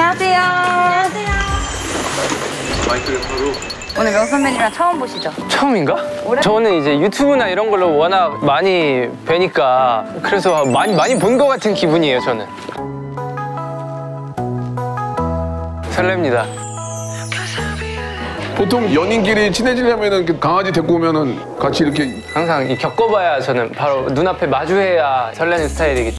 안녕하세요. 안녕하세요. 마이크를 바로 오늘 명 선배님이랑 처음 보시죠? 처음인가? 오랜... 저는 이제 유튜브나 이런 걸로 워낙 많이 뵈니까 그래서 많이 많이 본 것 같은 기분이에요 저는 설렙니다 보통 연인끼리 친해지려면은 강아지 데리고 오면은 같이 이렇게 항상 겪어봐야 저는 바로 눈앞에 마주해야 설레는 스타일이기 때문에.